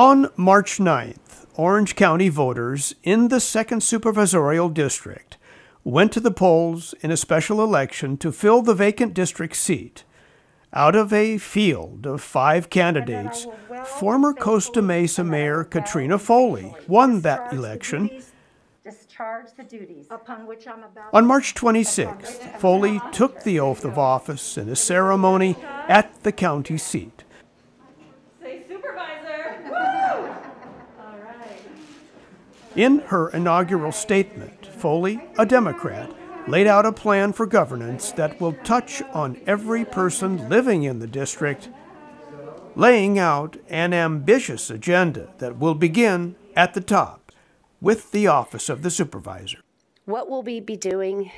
On March 9th, Orange County voters in the 2nd Supervisorial District went to the polls in a special election to fill the vacant district seat. Out of a field of five candidates, former Costa Mesa Mayor Katrina Foley won that election. On March 26th, Foley took the oath of office in a ceremony at the county seat. Say supervisor. Woo! All right. In her inaugural statement, Foley, a Democrat, laid out a plan for governance that will touch on every person living in the district, laying out an ambitious agenda that will begin at the top with the office of the supervisor. What will we be doing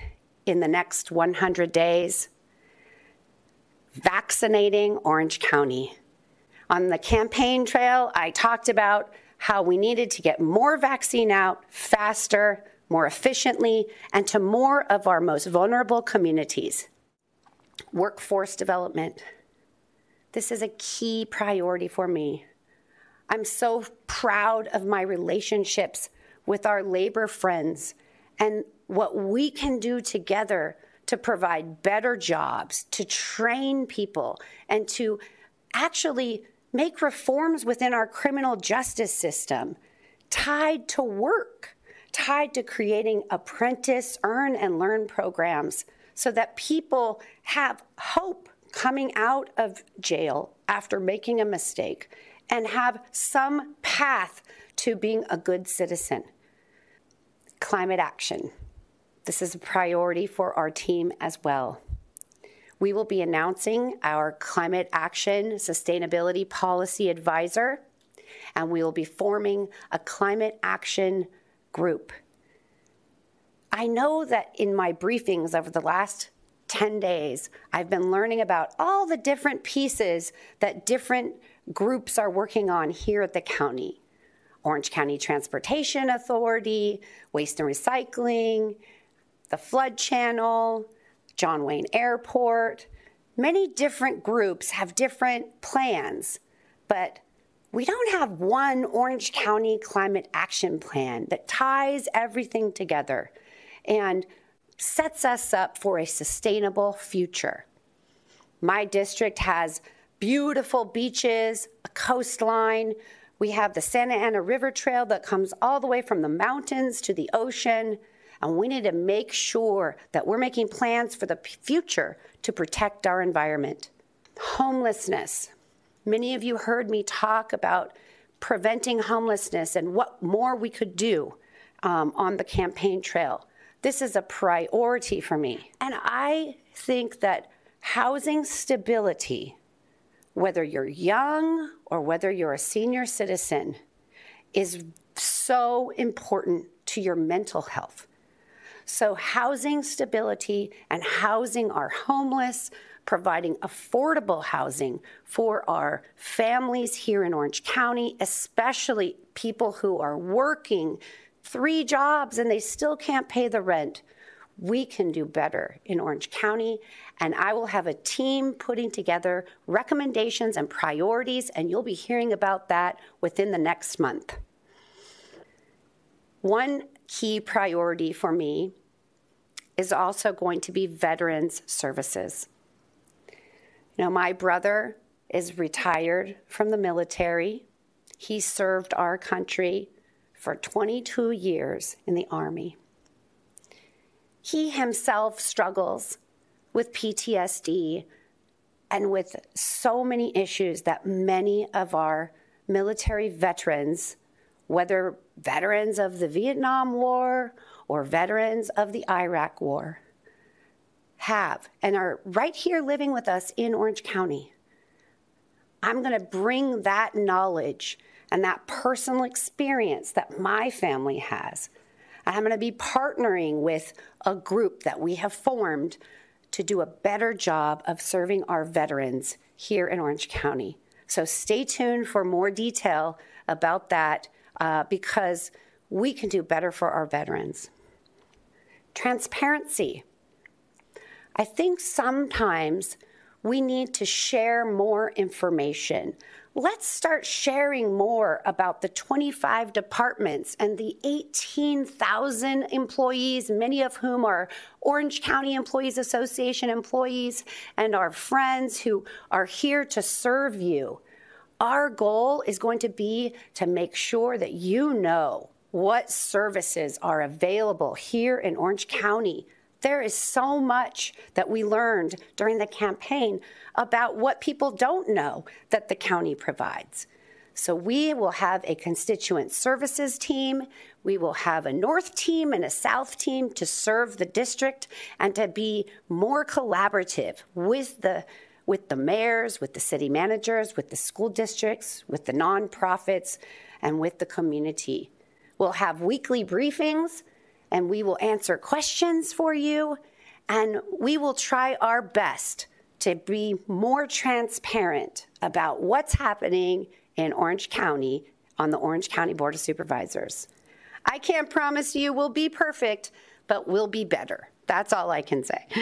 in the next 100 days? Vaccinating Orange County. On the campaign trail, I talked about how we needed to get more vaccine out faster, more efficiently, and to more of our most vulnerable communities. Workforce development. This is a key priority for me. I'm so proud of my relationships with our labor friends and what we can do together to provide better jobs, to train people, and to actually make reforms within our criminal justice system tied to work, tied to creating apprentice, earn, and learn programs so that people have hope coming out of jail after making a mistake and have some path to being a good citizen. Climate action. This is a priority for our team as well. We will be announcing our climate action sustainability policy advisor, and we will be forming a climate action group. I know that in my briefings over the last 10 days, I've been learning about all the different pieces that different groups are working on here at the county. Orange County Transportation Authority, Waste and Recycling, the Flood Channel, John Wayne Airport. Many different groups have different plans, but we don't have one Orange County climate action plan that ties everything together and sets us up for a sustainable future. My district has beautiful beaches, a coastline. We have the Santa Ana River Trail that comes all the way from the mountains to the ocean. And we need to make sure that we're making plans for the future to protect our environment. Homelessness. Many of you heard me talk about preventing homelessness and what more we could do um, on the campaign trail. This is a priority for me. And I think that housing stability, whether you're young or whether you're a senior citizen, is so important to your mental health. So, housing stability and housing our homeless, providing affordable housing for our families here in Orange County, especially people who are working three jobs and they still can't pay the rent. We can do better in Orange County, and I will have a team putting together recommendations and priorities, and you'll be hearing about that within the next month. One key priority for me is also going to be veterans services. You know, my brother is retired from the military. He served our country for 22 years in the Army. He himself struggles with PTSD and with so many issues that many of our military veterans, whether veterans of the Vietnam War or veterans of the Iraq War, have and are right here living with us in Orange County. I'm going to bring that knowledge and that personal experience that my family has. I'm going to be partnering with a group that we have formed to do a better job of serving our veterans here in Orange County. So stay tuned for more detail about that uh, because we can do better for our veterans. Transparency. I think sometimes We need to share more information. Let's start sharing more about the 25 departments and the 18,000 employees, many of whom are Orange County Employees Association employees and our friends who are here to serve you. Our goal is going to be to make sure that you know what services are available here in Orange County there is so much that we learned during the campaign about what people don't know that the county provides. So we will have a constituent services team. We will have a North team and a South team to serve the district and to be more collaborative with the with the mayors, with the city managers, with the school districts, with the nonprofits, and with the community. We'll have weekly briefings and we will answer questions for you, and we will try our best to be more transparent about what's happening in Orange County on the Orange County Board of Supervisors. I can't promise you we'll be perfect, but we'll be better. That's all I can say.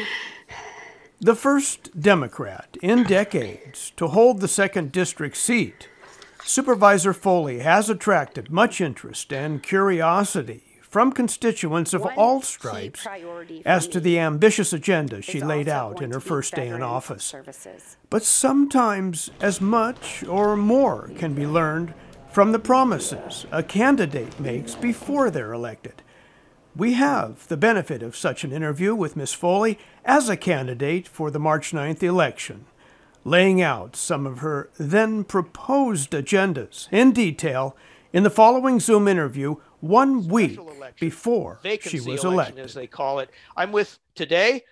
The first Democrat in decades to hold the second district seat, Supervisor Foley has attracted much interest and curiosity from constituents of One all stripes as to the ambitious agenda she laid out in her first day in office. Services. But sometimes as much or more can be learned from the promises a candidate makes before they're elected. We have the benefit of such an interview with Miss Foley as a candidate for the March 9th election, laying out some of her then proposed agendas in detail in the following Zoom interview one week before vacancy she was election, elected. as they call it. I'm with today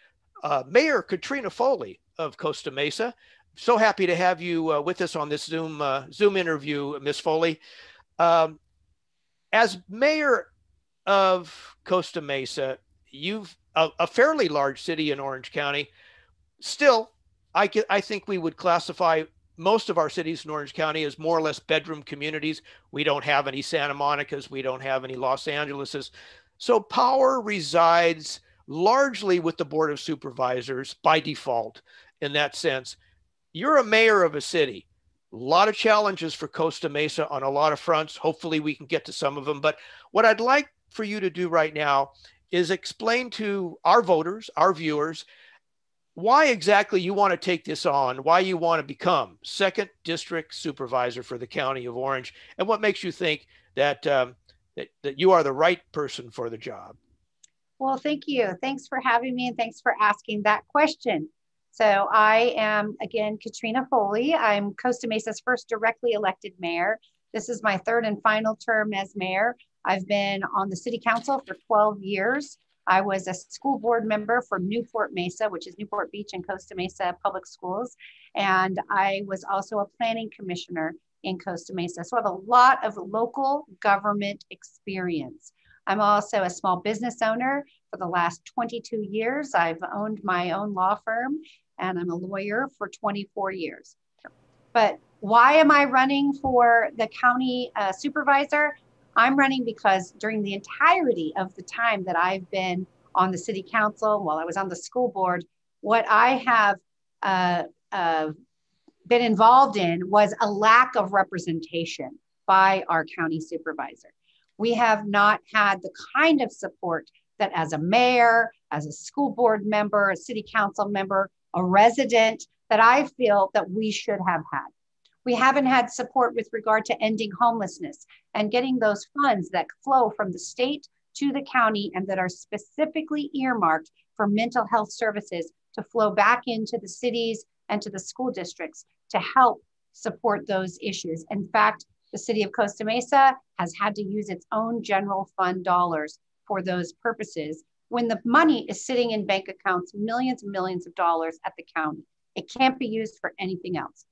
uh, Mayor Katrina Foley of Costa Mesa. So happy to have you uh, with us on this Zoom uh, Zoom interview, Miss Foley. Um, as mayor of Costa Mesa, you've a, a fairly large city in Orange County. Still, I, I think we would classify most of our cities in Orange County as more or less bedroom communities. We don't have any Santa Monicas, we don't have any Los Angeleses. So power resides largely with the Board of Supervisors by default in that sense. You're a mayor of a city. A lot of challenges for Costa Mesa on a lot of fronts. Hopefully, we can get to some of them. But what I'd like for you to do right now is explain to our voters, our viewers, why exactly you want to take this on, why you want to become second district supervisor for the county of Orange, and what makes you think that um, that, that you are the right person for the job. Well, thank you. Thanks for having me and thanks for asking that question. So, I am again Katrina Foley. I'm Costa Mesa's first directly elected mayor. This is my third and final term as mayor. I've been on the city council for 12 years. I was a school board member for Newport Mesa, which is Newport Beach and Costa Mesa Public Schools. And I was also a planning commissioner in Costa Mesa. So I have a lot of local government experience. I'm also a small business owner for the last 22 years. I've owned my own law firm and I'm a lawyer for 24 years. But why am I running for the county uh, supervisor? I'm running because during the entirety of the time that I've been on the city council, while I was on the school board, what I have uh, uh, been involved in was a lack of representation by our county supervisor. We have not had the kind of support that, as a mayor, as a school board member, a city council member, a resident, that I feel that we should have had. We haven't had support with regard to ending homelessness and getting those funds that flow from the state to the county and that are specifically earmarked for mental health services to flow back into the cities and to the school districts to help support those issues. In fact, the city of Costa Mesa has had to use its own general fund dollars for those purposes when the money is sitting in bank accounts, millions and millions of dollars at the county. It can't be used for anything else.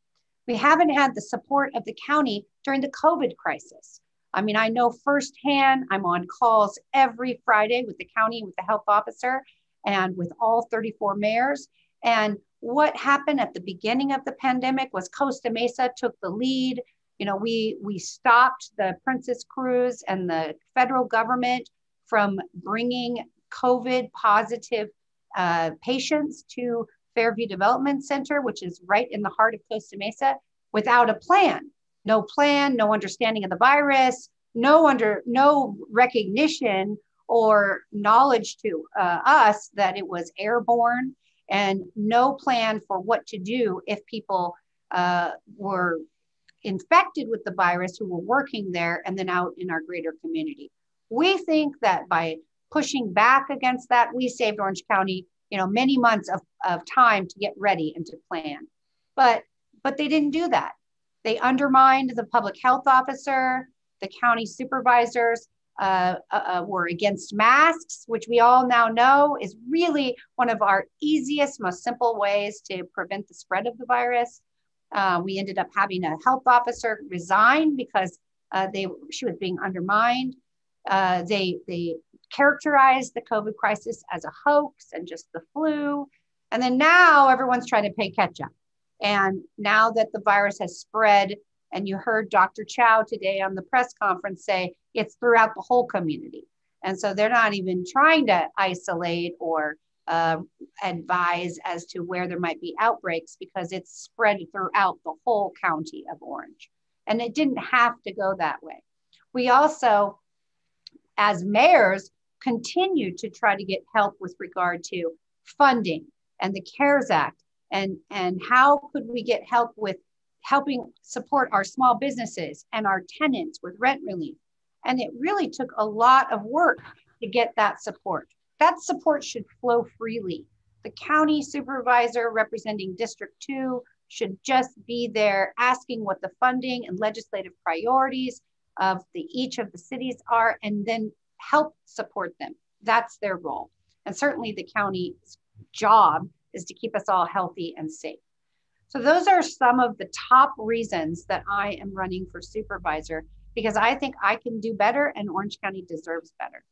We haven't had the support of the county during the COVID crisis. I mean, I know firsthand, I'm on calls every Friday with the county, with the health officer, and with all 34 mayors. And what happened at the beginning of the pandemic was Costa Mesa took the lead. You know, we we stopped the Princess Cruise and the federal government from bringing COVID positive uh, patients to Fairview Development Center, which is right in the heart of Costa Mesa, without a plan. No plan, no understanding of the virus, no under no recognition or knowledge to uh, us that it was airborne, and no plan for what to do if people uh, were infected with the virus who were working there and then out in our greater community. We think that by pushing back against that, we saved Orange County, you know, many months of, of time to get ready and to plan. But but they didn't do that. They undermined the public health officer, the county supervisors uh, uh, uh, were against masks, which we all now know is really one of our easiest, most simple ways to prevent the spread of the virus. Uh, we ended up having a health officer resign because uh, they she was being undermined. Uh, they they characterized the COVID crisis as a hoax and just the flu, and then now everyone's trying to pay catch up. And now that the virus has spread, and you heard Dr. Chau today on the press conference say it's throughout the whole community, and so they're not even trying to isolate or uh, advise as to where there might be outbreaks because it's spread throughout the whole county of Orange. And it didn't have to go that way. We also, as mayors, continue to try to get help with regard to funding and the CARES Act and, and how could we get help with helping support our small businesses and our tenants with rent relief. And it really took a lot of work to get that support that support should flow freely. The county supervisor representing District 2 should just be there asking what the funding and legislative priorities of the each of the cities are and then help support them. That's their role. And certainly the county's job is to keep us all healthy and safe. So those are some of the top reasons that I am running for supervisor because I think I can do better and Orange County deserves better.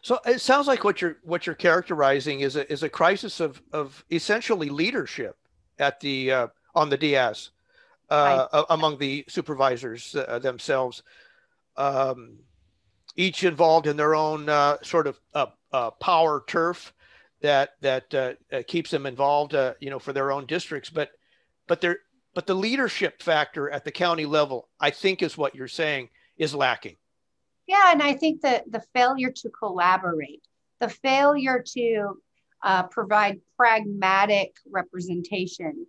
So it sounds like what you're what you're characterizing is a is a crisis of of essentially leadership at the uh, on the dais uh, right. among the supervisors uh, themselves, um, each involved in their own uh, sort of uh, uh, power turf that that keeps them involved, you know, for their own districts. But but there but the leadership factor at the county level, I think, is what you're saying is lacking. Yeah, and I think that the failure to collaborate, the failure to uh, provide pragmatic representation,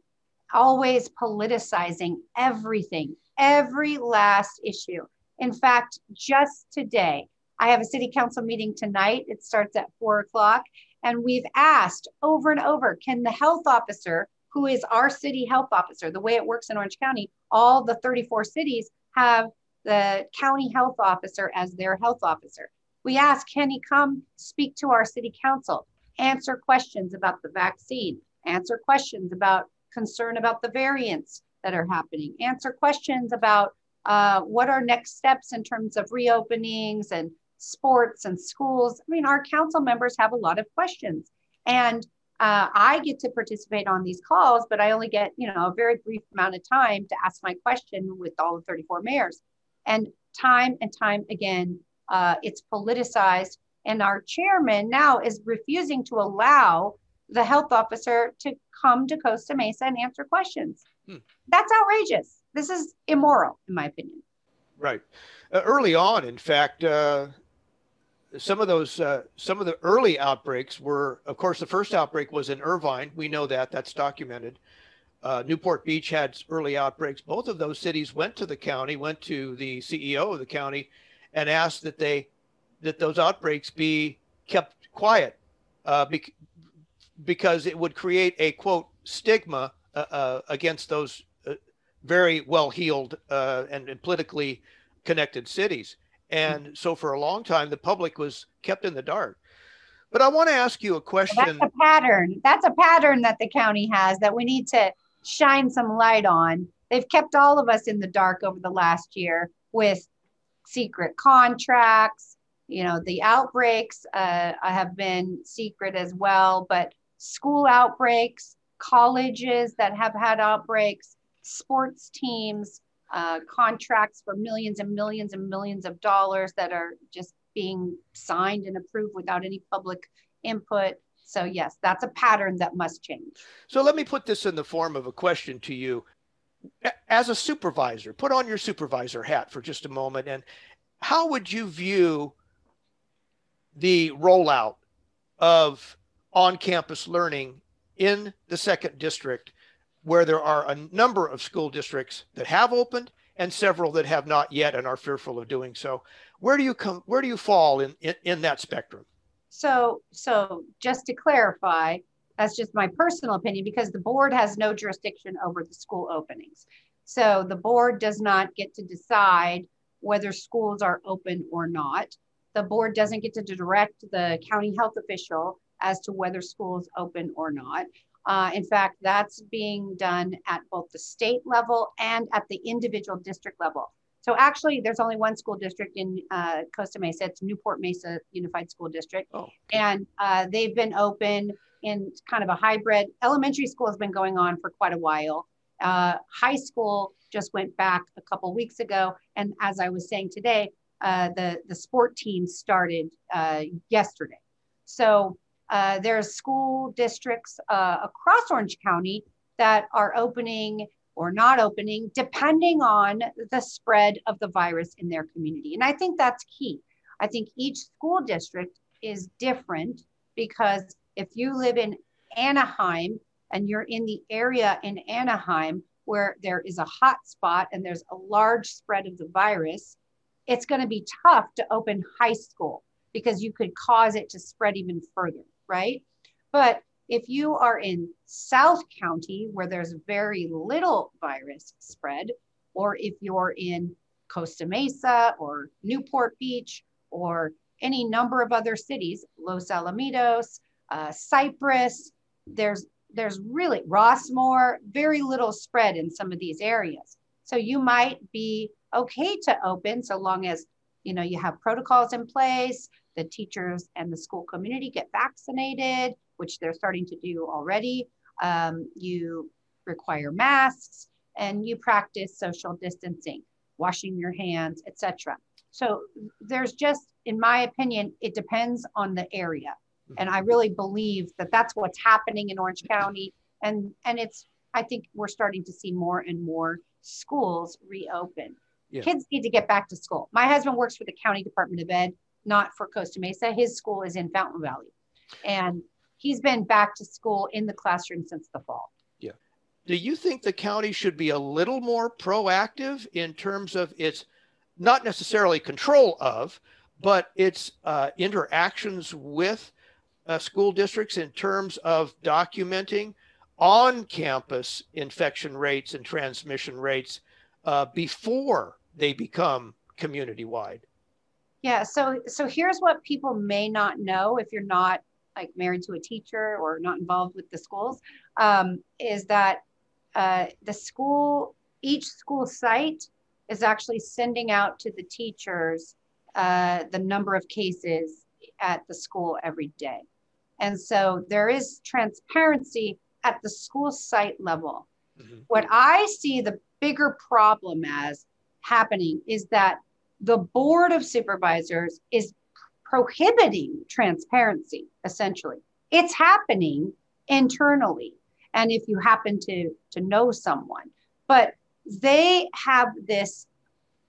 always politicizing everything, every last issue. In fact, just today, I have a city council meeting tonight. It starts at four o'clock. And we've asked over and over can the health officer, who is our city health officer, the way it works in Orange County, all the 34 cities have the county health officer as their health officer. We ask, can he come speak to our city council, answer questions about the vaccine, answer questions about concern about the variants that are happening, answer questions about uh, what are next steps in terms of reopenings and sports and schools. I mean, our council members have a lot of questions. And uh, I get to participate on these calls, but I only get, you know, a very brief amount of time to ask my question with all the 34 mayors. And time and time again, uh, it's politicized. And our chairman now is refusing to allow the health officer to come to Costa Mesa and answer questions. Hmm. That's outrageous. This is immoral, in my opinion. Right. Uh, early on, in fact, uh, some of those, uh, some of the early outbreaks were, of course, the first outbreak was in Irvine. We know that, that's documented. Uh, Newport Beach had early outbreaks. Both of those cities went to the county, went to the CEO of the county, and asked that they that those outbreaks be kept quiet, uh, bec- because it would create a quote stigma uh, uh against those very well heeled uh, and, and, politically connected cities. And so for a long time, the public was kept in the dark. But I want to ask you a question. That's a pattern. That's a pattern that the county has that we need to shine some light on. They've kept all of us in the dark over the last year with secret contracts. You know, the outbreaks uh, have been secret as well, but school outbreaks, colleges that have had outbreaks, sports teams, uh, contracts for millions and millions and millions of dollars that are just being signed and approved without any public input. So, yes, that's a pattern that must change. So, let me put this in the form of a question to you. As a supervisor, put on your supervisor hat for just a moment. And how would you view the rollout of on campus learning in the second district, where there are a number of school districts that have opened and several that have not yet and are fearful of doing so? Where do you come? Where do you fall in, in, in that spectrum? So, so just to clarify, that's just my personal opinion because the board has no jurisdiction over the school openings. So the board does not get to decide whether schools are open or not. The board doesn't get to direct the county health official as to whether schools open or not. Uh, in fact, that's being done at both the state level and at the individual district level. So actually, there's only one school district in uh, Costa Mesa. It's Newport Mesa Unified School District, Oh, and uh, they've been open in kind of a hybrid. Elementary school has been going on for quite a while. Uh, high school just went back a couple weeks ago, and as I was saying today, uh, the the sport team started uh, yesterday. So uh, there's school districts uh, across Orange County that are opening or not opening, depending on the spread of the virus in their community. And I think that's key. I think each school district is different because if you live in Anaheim and you're in the area in Anaheim where there is a hot spot and there's a large spread of the virus, it's going to be tough to open high school because you could cause it to spread even further, right? But if you are in South County where there's very little virus spread, or if you're in Costa Mesa or Newport Beach or any number of other cities, Los Alamitos, uh, Cypress, there's there's really Rossmoor, very little spread in some of these areas. So you might be okay to open so long as you know you have protocols in place, the teachers and the school community get vaccinated, which they're starting to do already. Um, you require masks and you practice social distancing, washing your hands, etc. So there's just, in my opinion, it depends on the area, and I really believe that that's what's happening in Orange County, and and it's I think we're starting to see more and more schools reopen. Yeah. Kids need to get back to school. My husband works for the county department of ed, not for Costa Mesa. His school is in Fountain Valley, and he's been back to school in the classroom since the fall. Yeah. Do you think the county should be a little more proactive in terms of its not necessarily control of, but its uh, interactions with uh, school districts in terms of documenting on campus infection rates and transmission rates uh, before they become community wide? Yeah, so so here's what people may not know if you're not like married to a teacher or not involved with the schools, um, is that uh, the school, each school site is actually sending out to the teachers uh, the number of cases at the school every day. And so there is transparency at the school site level. Mhm. What I see the bigger problem as happening is that the board of supervisors is prohibiting transparency essentially. It's happening internally and if you happen to to know someone. But they have this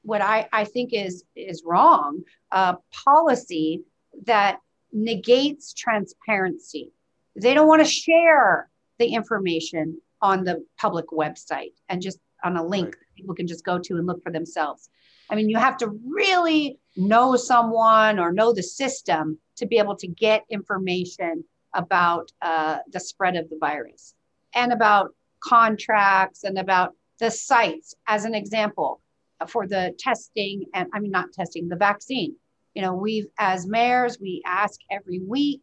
what i i think is is wrong uh, policy that negates transparency. They don't want to share the information on the public website and just on a link Right. people can just go to and look for themselves I mean, you have to really know someone or know the system to be able to get information about uh, the spread of the virus and about contracts and about the sites, as an example, uh, for the testing and I mean, not testing, the vaccine. You know, we've, as mayors, we ask every week,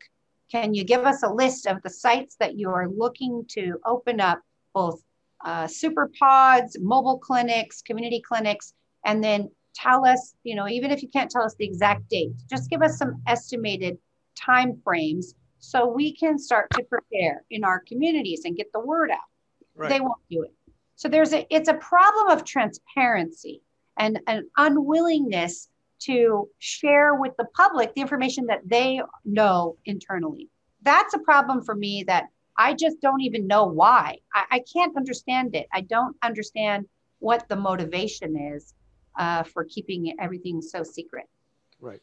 can you give us a list of the sites that you are looking to open up, both uh, super pods, mobile clinics, community clinics, and then tell us, you know, even if you can't tell us the exact date, just give us some estimated time frames so we can start to prepare in our communities and get the word out. Right. They won't do it. So there's a it's a problem of transparency and an unwillingness to share with the public the information that they know internally. that's a problem for me that I just don't even know why. I, I can't understand it. I don't understand what the motivation is uh, for keeping everything so secret. Right.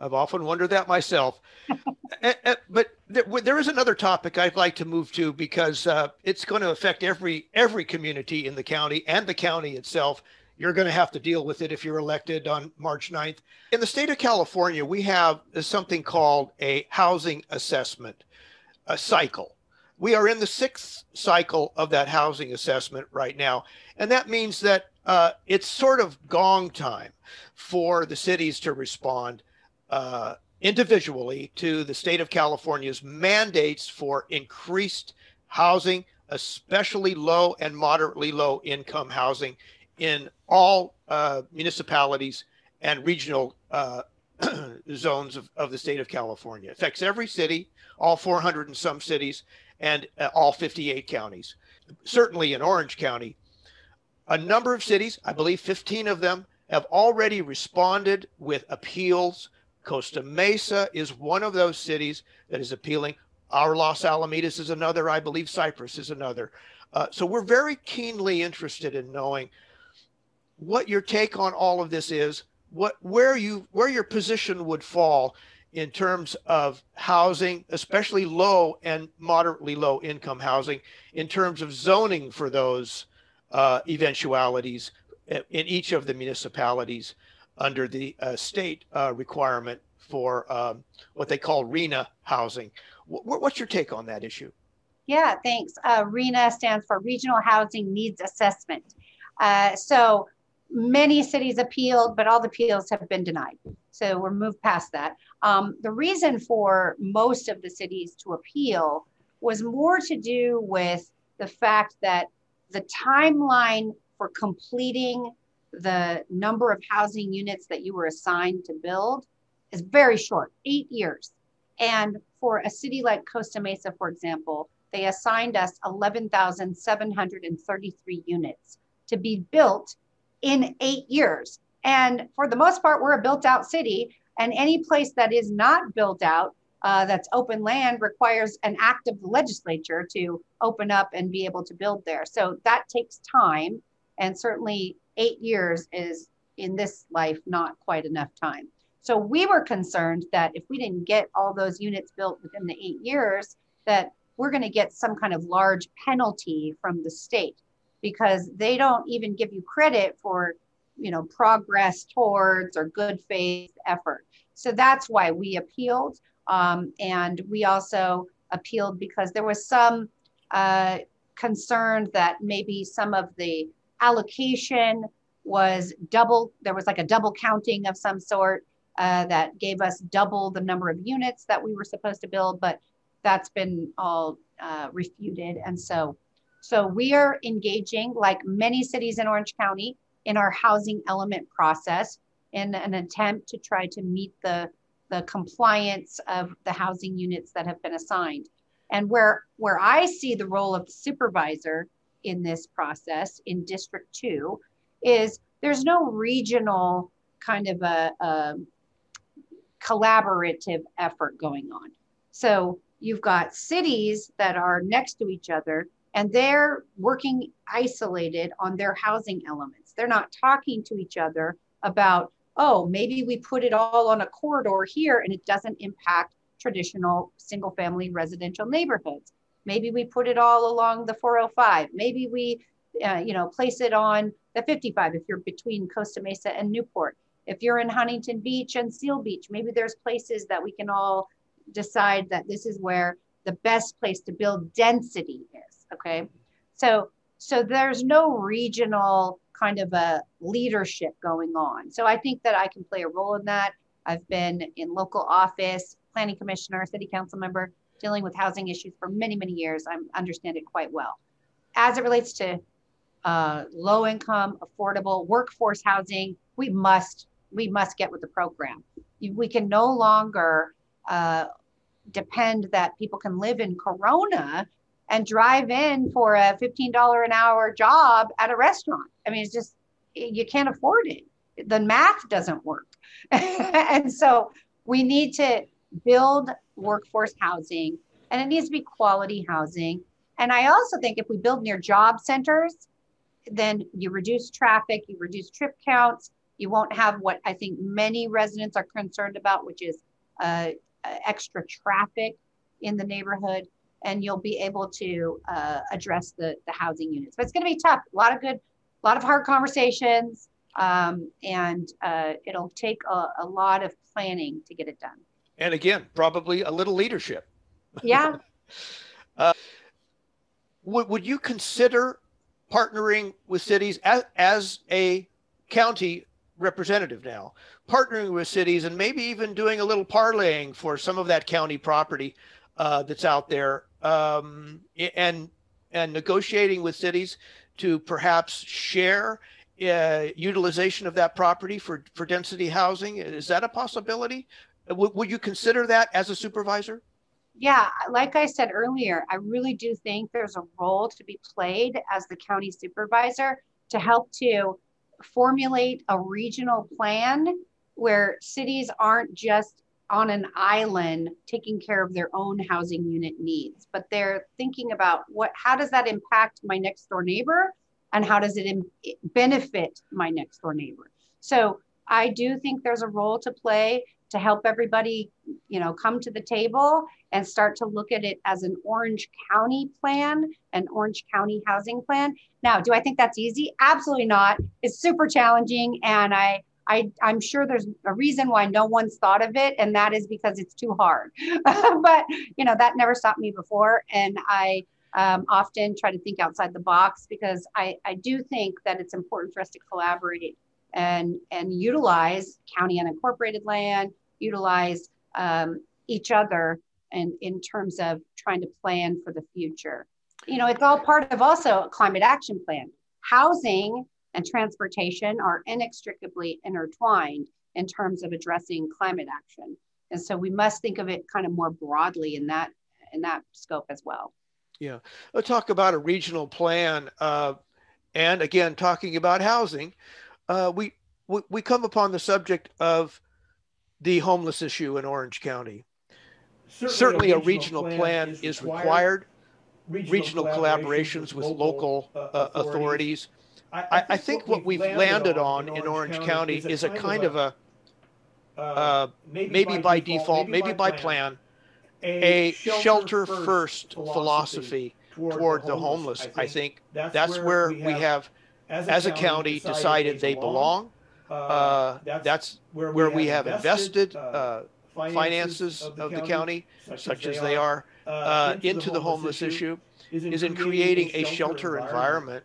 I've often wondered that myself. but there is another topic I'd like to move to because uh, it's going to affect every every community in the county and the county itself. You're going to have to deal with it if you're elected on March 9th. In the state of California, we have something called a housing assessment a cycle. We are in the sixth cycle of that housing assessment right now. And that means that uh, it's sort of gong time for the cities to respond uh, individually to the state of California's mandates for increased housing, especially low and moderately low income housing in all uh, municipalities and regional uh, zones of, of the state of California. It affects every city, all 400 and some cities, and uh, all 58 counties. Certainly in Orange County, a number of cities, I believe 15 of them, have already responded with appeals. Costa Mesa is one of those cities that is appealing. Our Los Alamitos is another. I believe Cypress is another. Uh, so we're very keenly interested in knowing what your take on all of this is, what where you where your position would fall in terms of housing, especially low and moderately low income housing, in terms of zoning for those uh, eventualities in each of the municipalities under the uh, state uh, requirement for um, what they call RHNA housing. W- what's your take on that issue? Yeah, thanks. Uh, RHNA stands for Regional Housing Needs Assessment. Uh, so many cities appealed, but all the appeals have been denied. So we're moved past that. Um, the reason for most of the cities to appeal was more to do with the fact that the timeline for completing the number of housing units that you were assigned to build is very short, eight years. And for a city like Costa Mesa, for example, they assigned us 11,733 units to be built in eight years. And for the most part, we're a built out city. And any place that is not built out, uh, that's open land, requires an act of the legislature to open up and be able to build there. So that takes time. And certainly eight years is in this life not quite enough time. So we were concerned that if we didn't get all those units built within the eight years, that we're going to get some kind of large penalty from the state because they don't even give you credit for you know progress towards or good faith effort so that's why we appealed um, and we also appealed because there was some uh, concern that maybe some of the allocation was double there was like a double counting of some sort uh, that gave us double the number of units that we were supposed to build but that's been all uh, refuted. And so so we are engaging, like many cities in Orange County, in our housing element process in an attempt to try to meet the, the compliance of the housing units that have been assigned. And where, where I see the role of the supervisor in this process in District 2 is there's no regional kind of a, a collaborative effort going on. So you've got cities that are next to each other and they're working isolated on their housing elements. They're not talking to each other about, oh, maybe we put it all on a corridor here and it doesn't impact traditional single family residential neighborhoods. Maybe we put it all along the 405. Maybe we, uh, you know, place it on the 55 if you're between Costa Mesa and Newport. If you're in Huntington Beach and Seal Beach, maybe there's places that we can all decide that this is where the best place to build density is. Okay. So, so there's no regional kind of a leadership going on. So I think that I can play a role in that. I've been in local office, planning commissioner, city council member, dealing with housing issues for many, many years. I understand it quite well. As it relates to uh, low income, affordable workforce housing, we must we must get with the program. We can no longer uh, depend that people can live in Corona and drive in for a $15 an hour job at a restaurant. I mean, it's just, you can't afford it. The math doesn't work. and so we need to build workforce housing and it needs to be quality housing. And I also think if we build near job centers, then you reduce traffic, you reduce trip counts, you won't have what I think many residents are concerned about, which is uh, extra traffic in the neighborhood, and you'll be able to uh, address the, the housing units. But it's going to be tough. A lot of good, a lot of hard conversations, um, and uh, it'll take a, a lot of planning to get it done. And again, probably a little leadership. Yeah. uh, would, would you consider partnering with cities as, as a county representative now, partnering with cities and maybe even doing a little parlaying for some of that county property uh, that's out there um, and and negotiating with cities to perhaps share uh, utilization of that property for, for density housing. Is that a possibility? W- would you consider that as a supervisor? Yeah, like I said earlier, I really do think there's a role to be played as the county supervisor to help to formulate a regional plan where cities aren't just on an island taking care of their own housing unit needs but they're thinking about what how does that impact my next door neighbor? And how does it Im- benefit my next door neighbor? So i do think there's a role to play to help everybody you know come to the table and start to look at it as an orange county plan an orange county housing plan. Now do i think that's easy? Absolutely not. It's super challenging and i I, I'm sure there's a reason why no one's thought of it, and that is because it's too hard. but you know that never stopped me before, and I um, often try to think outside the box because I, I do think that it's important for us to collaborate and and utilize county unincorporated land, utilize um, each other, and in terms of trying to plan for the future. You know, it's all part of also a climate action plan. Housing and transportation are inextricably intertwined in terms of addressing climate action. And so we must think of it kind of more broadly in that in that scope as well. Yeah, let's talk about a regional plan, uh, and again, talking about housing, uh, we, we we come upon the subject of the homeless issue in Orange County. Certainly, Certainly a, regional a regional, plan, plan is, is required. Regional, regional collaborations, with local, uh, uh authorities I, I, think, what we've landed, on, in Orange County, County is a kind of a, uh, uh, maybe, maybe, by default, maybe, by plan, a shelter first philosophy toward the homeless. I think that's where we have, as a county, decided they belong. Uh, that's where we have invested uh, finances of the county, such as they are, uh, into the homeless issue, is in creating a shelter environment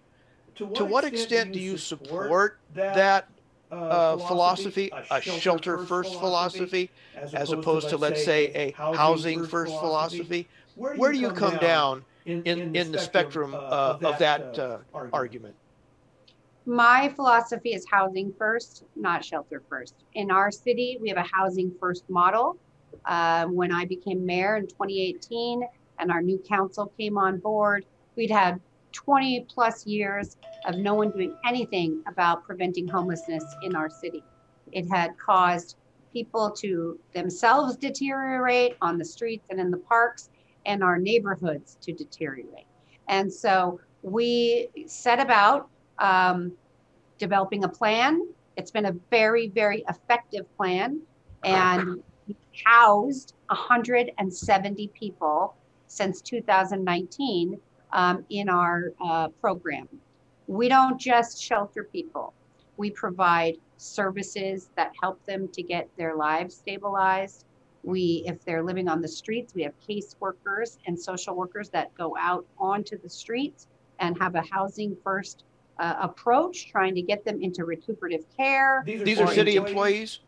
to what, to what extent, extent, do you support that, that uh, uh philosophy, a shelter first philosophy, as opposed to, let's say, a housing first philosophy? Where do you, Where do you come, down in, in, in the spectrum uh, uh of that uh, uh argument? My philosophy is housing first, not shelter first. In our city, we have a housing first model. when I became mayor in 2018 and our new council came on board, we'd had 20 plus years of no one doing anything about preventing homelessness in our city. It had caused people to themselves deteriorate on the streets and in the parks and our neighborhoods to deteriorate. And so we set about um, developing a plan. It's been a very, very effective plan and housed 170 people since 2019 um, in our uh, program. We don't just shelter people, we provide services that help them to get their lives stabilized. We, if they're living on the streets, we have caseworkers and social workers that go out onto the streets and have a housing first uh, approach, trying to get them into recuperative care. These are, These are city employees?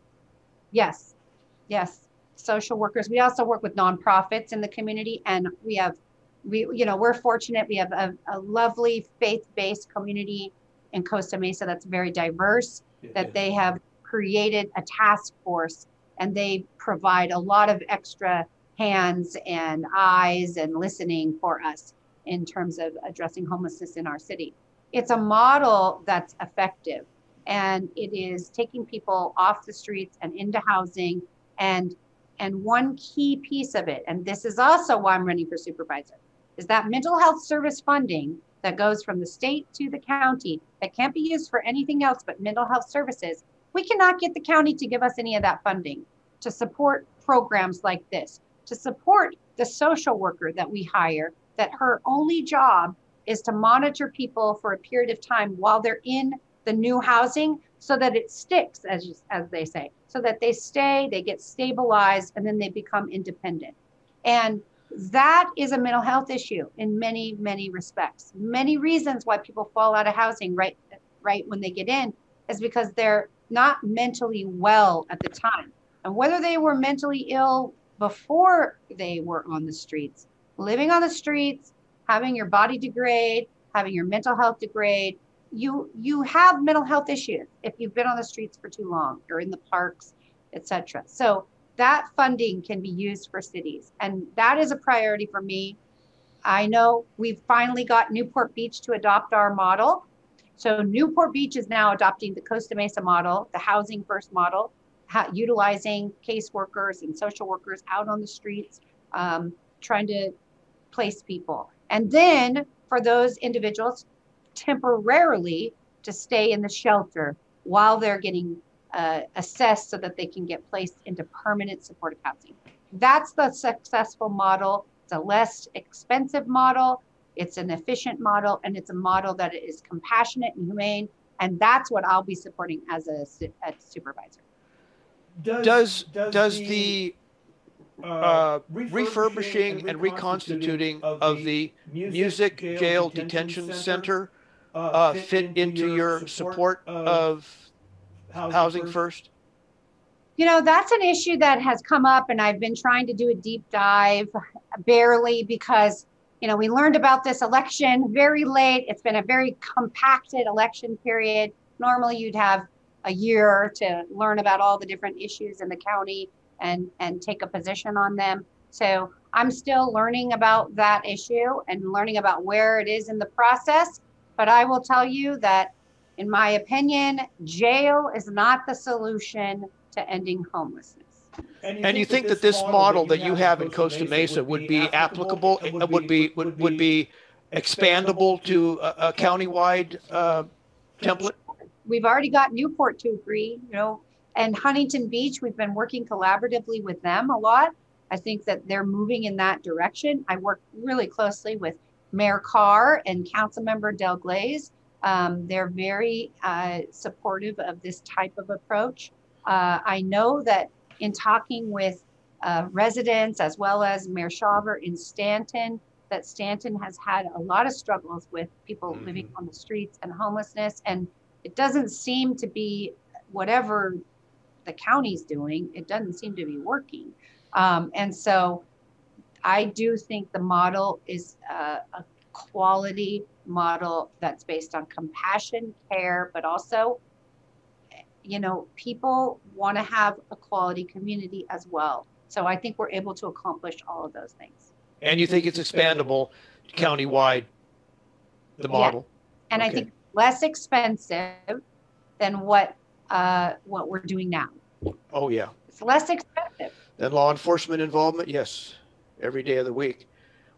Yes, yes. Social workers. We also work with nonprofits in the community, and we have we you know we're fortunate we have a, a lovely faith-based community in costa mesa that's very diverse yeah. that they have created a task force and they provide a lot of extra hands and eyes and listening for us in terms of addressing homelessness in our city it's a model that's effective and it is taking people off the streets and into housing and And one key piece of it, and this is also why I'm running for supervisor, is that mental health service funding that goes from the state to the county that can't be used for anything else but mental health services. We cannot get the county to give us any of that funding to support programs like this, to support the social worker that we hire, that her only job is to monitor people for a period of time while they're in the new housing so that it sticks, as, as they say, so that they stay, they get stabilized, and then they become independent. And that is a mental health issue in many, many respects. Many reasons why people fall out of housing right, right when they get in is because they're not mentally well at the time. And whether they were mentally ill before they were on the streets, living on the streets, having your body degrade, having your mental health degrade, you you have mental health issues if you've been on the streets for too long or in the parks, etc. So that funding can be used for cities, and that is a priority for me. I know we've finally got Newport Beach to adopt our model. So Newport Beach is now adopting the Costa Mesa model, the housing first model, utilizing caseworkers and social workers out on the streets, um, trying to place people. And then for those individuals temporarily to stay in the shelter while they're getting uh, assessed so that they can get placed into permanent supportive housing. That's the successful model. It's a less expensive model, it's an efficient model, and it's a model that is compassionate and humane. And that's what I'll be supporting as a, a supervisor. Does does, does the, the uh, refurbishing and reconstituting of the Musick Jail Detention Center uh, uh fit into your support of housing first? You know, that's an issue that has come up, and I've been trying to do a deep dive barely because, you know, we learned about this election very late. It's been a very compacted election period. Normally, you'd have a year to learn about all the different issues in the county and, and take a position on them. So I'm still learning about that issue and learning about where it is in the process. But I will tell you that, in my opinion, jail is not the solution to ending homelessness. And you, and you think, think, that this model that you have in Costa Mesa would be applicable, would be would, would be expandable to a, a countywide uh, template? We've already got Newport to agree, you know, and Huntington Beach. We've been working collaboratively with them a lot. I think that they're moving in that direction. I work really closely with Mayor Carr and Councilmember Delgleize. Um, they're very uh, supportive of this type of approach. Uh, I know that in talking with uh, residents as well as Mayor Shawver in Stanton, that Stanton has had a lot of struggles with people mm-hmm. living on the streets and homelessness. And it doesn't seem to be whatever the county's doing, it doesn't seem to be working. Um, and so I do think the model is uh, a quality model that's based on compassion, care, but also, you know, people want to have a quality community as well. So I think we're able to accomplish all of those things. And you think it's expandable countywide, the model? Yeah. And okay. I think less expensive than what uh, what we're doing now. Oh yeah, it's less expensive. Than law enforcement involvement, yes, every day of the week.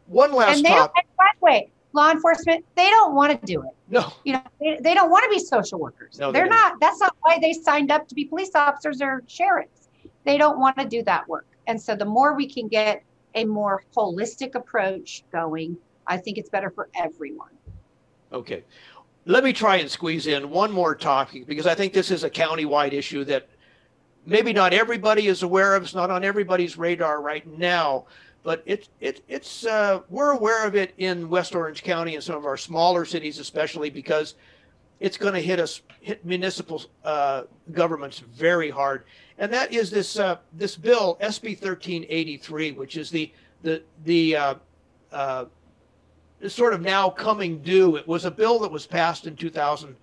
One last and they top. Don't, by the way, law enforcement they don't want to do it. No, you know they, they don't want to be social workers. No, they're they not. That's not why they signed up to be police officers or sheriffs. They don't want to do that work. And so the more we can get a more holistic approach going, I think it's better for everyone. Okay. Let me try and squeeze in one more topic because I think this is a countywide issue that maybe not everybody is aware of. It's not on everybody's radar right now, but it's it, it's uh, we're aware of it in West Orange County and some of our smaller cities, especially because it's going to hit us hit municipal uh, governments very hard, and that is this uh, this bill SB 1383, which is the the the uh, uh, sort of now coming due. It was a bill that was passed in 2000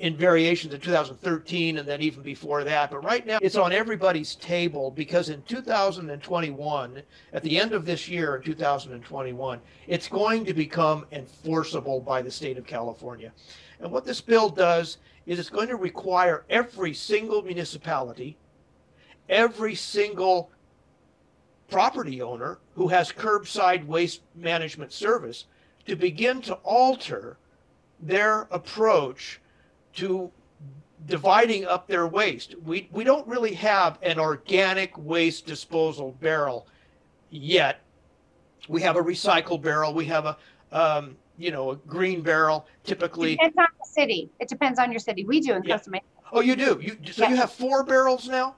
in variations in 2013 and then even before that. But right now it's on everybody's table because in 2021, at the end of this year in 2021, it's going to become enforceable by the state of California. And what this bill does is it's going to require every single municipality, every single property owner who has curbside waste management service to begin to alter their approach to dividing up their waste. We, we don't really have an organic waste disposal barrel yet. We have a recycle barrel. We have a, um, you know, a green barrel typically. It Depends on the city. It depends on your city. We do in Yeah. Costa Mesa. Oh, you do. You so Yeah. you have four barrels now.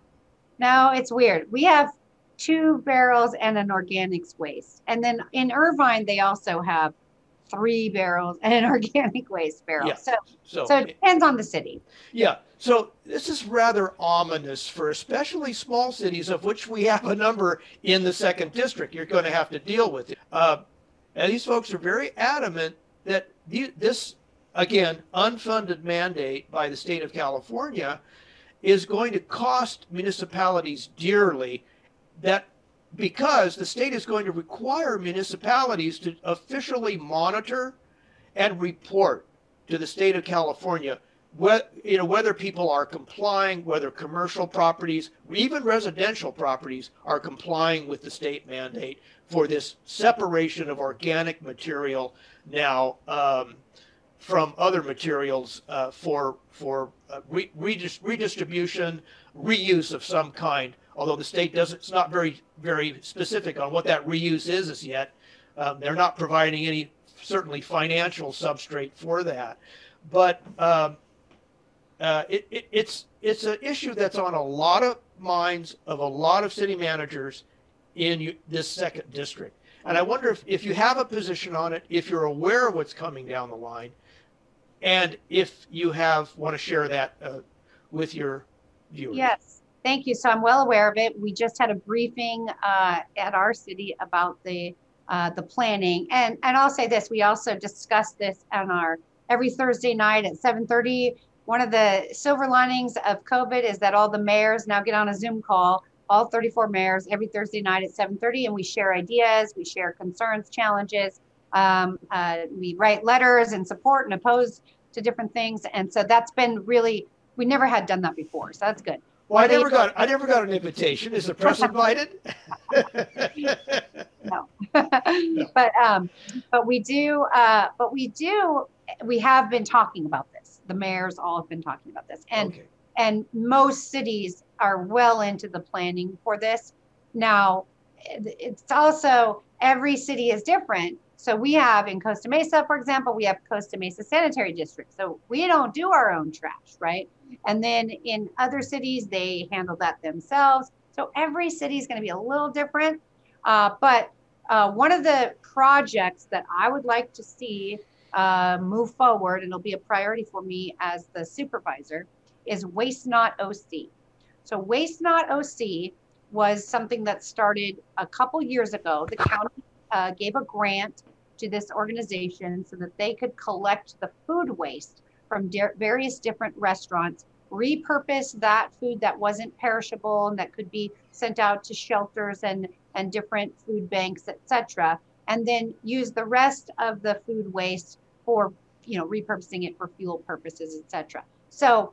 No, it's weird. We have two barrels and an organics waste. And then in Irvine, they also have three barrels and an organic waste barrel. Yeah. So, So, so it depends on the city. yeah. So this is rather ominous for especially small cities, of which we have a number in the second district. You're going to have to deal with it. Uh, and these folks are very adamant that the, this, again, unfunded mandate by the state of California is going to cost municipalities dearly. That because the state is going to require municipalities to officially monitor and report to the state of California what you know whether people are complying, whether commercial properties, even residential properties are complying with the state mandate for this separation of organic material now um, from other materials uh, for for uh, re- redis- redistribution, reuse of some kind. Although the state doesn't, it's not very very specific on what that reuse is as yet. Um, they're not providing any certainly financial substrate for that, but um, uh, it, it, it's it's an issue that's on a lot of minds of a lot of city managers in this second district. And I wonder if, if you have a position on it, if you're aware of what's coming down the line, and if you have want to share that uh, with your viewers. Yes, thank you. So I'm well aware of it. We just had a briefing uh, at our city about the uh, the planning, and and I'll say this: we also discussed this on our every Thursday night at 7:30. One of the silver linings of COVID is that all the mayors now get on a Zoom call, all 34 mayors, every Thursday night at 7:30, and we share ideas, we share concerns, challenges. Um, uh, we write letters and support and oppose to different things, and so that's been really we never had done that before, so that's good. Well, I never got I never got an invitation. Is the press invited? No. But um, but we do uh, but we do we have been talking about this. The mayors all have been talking about this, and okay. and most cities are well into the planning for this. Now, it's also every city is different. So we have in Costa Mesa, for example, we have Costa Mesa Sanitary District. So we don't do our own trash, right? And then in other cities, they handle that themselves. So every city is going to be a little different. Uh, but uh, one of the projects that I would like to see uh, move forward, and it'll be a priority for me as the supervisor, is Waste Not OC. So Waste Not OC was something that started a couple years ago. The county uh, gave a grant to this organization so that they could collect the food waste from di- various different restaurants, repurpose that food that wasn't perishable and that could be sent out to shelters and and different food banks, etc., and then use the rest of the food waste for you know repurposing it for fuel purposes, etc. So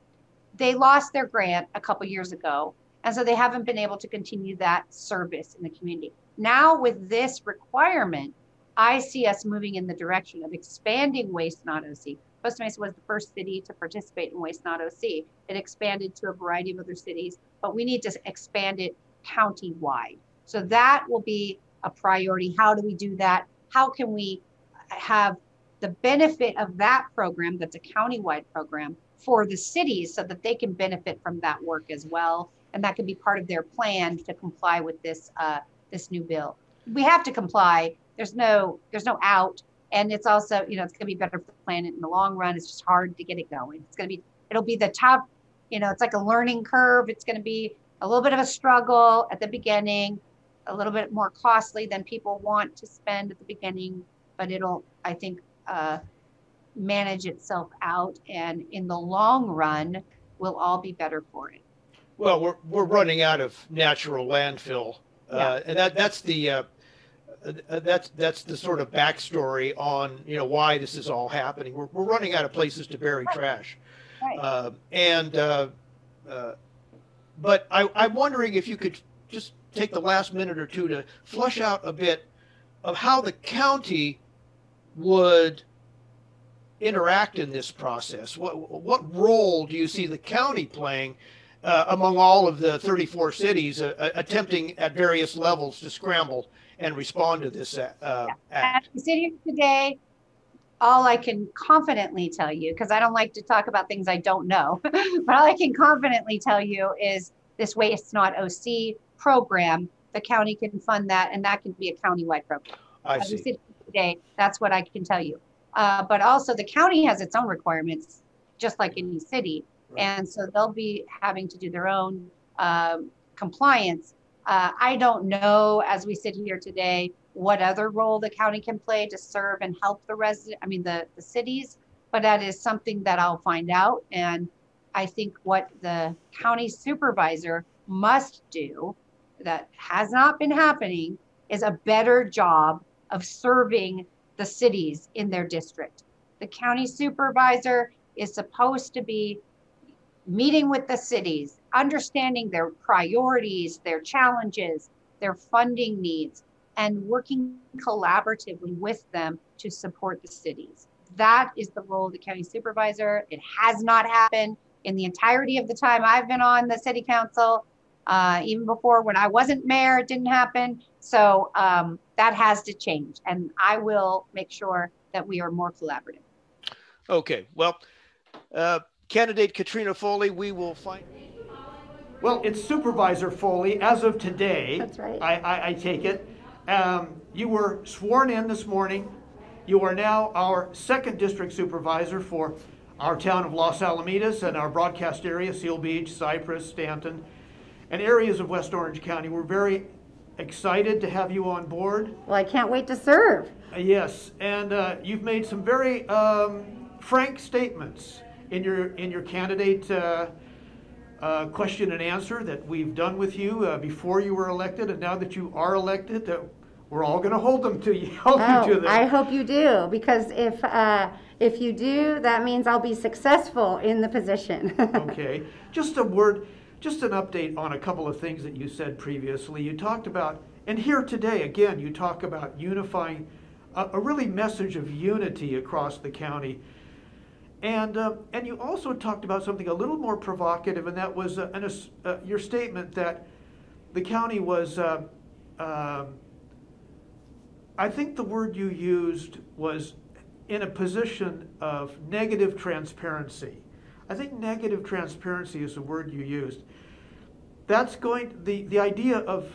they lost their grant a couple years ago, and so they haven't been able to continue that service in the community. Now with this requirement, I see us moving in the direction of expanding Waste Not OC. Costa Mesa was the first city to participate in Waste Not OC. It expanded to a variety of other cities, but we need to expand it county-wide. So that will be a priority. How do we do that? How can we have the benefit of that program that's a county-wide program for the cities so that they can benefit from that work as well? And that can be part of their plan to comply with this uh, this new bill. We have to comply. There's no there's no out. And it's also, you know, it's gonna be better for the planet in the long run. It's just hard to get it going. It's gonna be it'll be the top you know, it's like a learning curve. It's gonna be a little bit of a struggle at the beginning, a little bit more costly than people want to spend at the beginning, but it'll, I think, uh, manage itself out. And in the long run, we'll all be better for it. Well, we're we're running out of natural landfill, uh, and that that's the uh, that's that's the sort of backstory on you know why this is all happening. We're we're running out of places to bury trash, Right. uh, and uh, uh, but I, I'm wondering if you could just take the last minute or two to flush out a bit of how the county would interact in this process. What what role do you see the county playing uh, among all of the 34 cities uh, uh, attempting at various levels to scramble and respond to this uh, uh act? As sit here today, all I can confidently tell you, because I don't like to talk about things I don't know, but all I can confidently tell you is this Waste Not OC program, the county can fund that, and that can be a countywide program. I see. sit today, that's what I can tell you. Uh, but also, the county has its own requirements, just like any city, Right. and so they'll be having to do their own um, compliance. Uh, I don't know, as we sit here today, what other role the county can play to serve and help the resident. I mean, the the cities, but that is something that I'll find out. And I think what the county supervisor must do, that has not been happening, is a better job of serving the cities in their district. The county supervisor is supposed to be meeting with the cities, understanding their priorities, their challenges, their funding needs, and working collaboratively with them to support the cities. That is the role of the county supervisor. It has not happened in the entirety of the time I've been on the city council. Uh, even before when I wasn't mayor, it didn't happen. So um, that has to change. And I will make sure that we are more collaborative. Okay, well, uh, candidate Katrina Foley, we will find. Well, it's Supervisor Foley. As of today, That's right. I, I, I take it. Um, you were sworn in this morning. You are now our second district supervisor for our town of Los Alamitos and our broadcast area, Seal Beach, Cypress, Stanton, and areas of West Orange County. We're very excited to have you on board. Well, I can't wait to serve. Uh, Yes, and uh, you've made some very um, frank statements in your in your candidate uh, uh, question and answer that we've done with you uh, before you were elected, and now that you are elected, that we're all going to hold them to you. Hold you to Oh, them. I hope you do, because if, uh, if you do, that means I'll be successful in the position. okay, just a word, just an update on a couple of things that you said previously. You talked about, and here today again, you talk about unifying, a, a really message of unity across the county. And, uh, and you also talked about something a little more provocative, and that was uh, an, uh, your statement that the county was, uh, um I think the word you used was in a position of negative transparency. I think negative transparency is the word you used. That's going, the, the idea of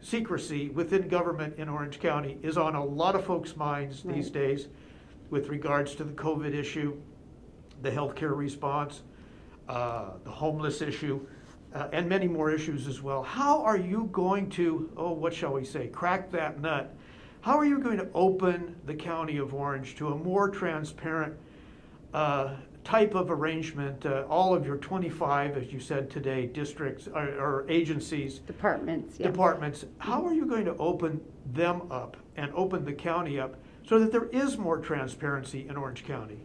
secrecy within government in Orange County is on a lot of folks' minds these days with regards to the COVID issue, the healthcare response, uh, the homeless issue, uh, and many more issues as well. How are you going to, oh, what shall we say, crack that nut? How are you going to open the county of Orange to a more transparent uh, type of arrangement? Uh, all of your 25, as you said today, districts or, or agencies, Departments, yeah. departments, how are you going to open them up and open the county up so that there is more transparency in Orange County?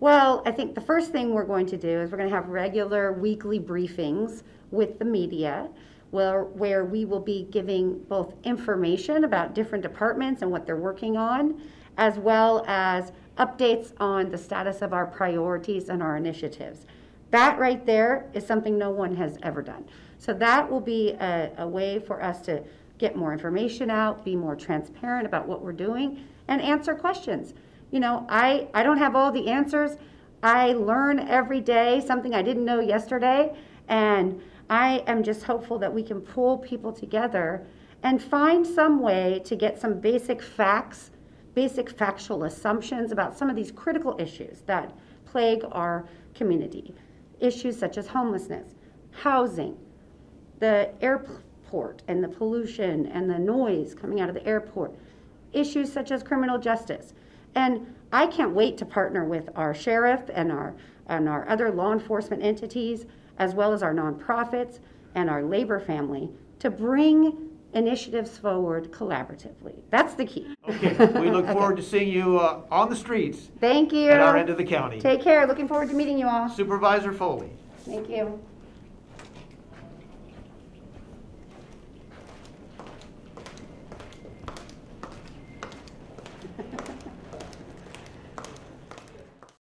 Well, I think the first thing we're going to do is we're going to have regular weekly briefings with the media where, where we will be giving both information about different departments and what they're working on, as well as updates on the status of our priorities and our initiatives. That right there is something no one has ever done. So that will be a, a way for us to get more information out, be more transparent about what we're doing, and answer questions. You know, I, I don't have all the answers. I learn every day something I didn't know yesterday, and I am just hopeful that we can pull people together and find some way to get some basic facts, basic factual assumptions about some of these critical issues that plague our community. Issues such as homelessness, housing, the airport and the pollution and the noise coming out of the airport, issues such as criminal justice. And I can't wait to partner with our sheriff and our, and our other law enforcement entities, as well as our nonprofits and our labor family, to bring initiatives forward collaboratively. That's the key. Okay, we look forward to seeing you uh, on the streets Thank you. at our end of the county. Take care. Looking forward to meeting you all. Supervisor Foley. Thank you.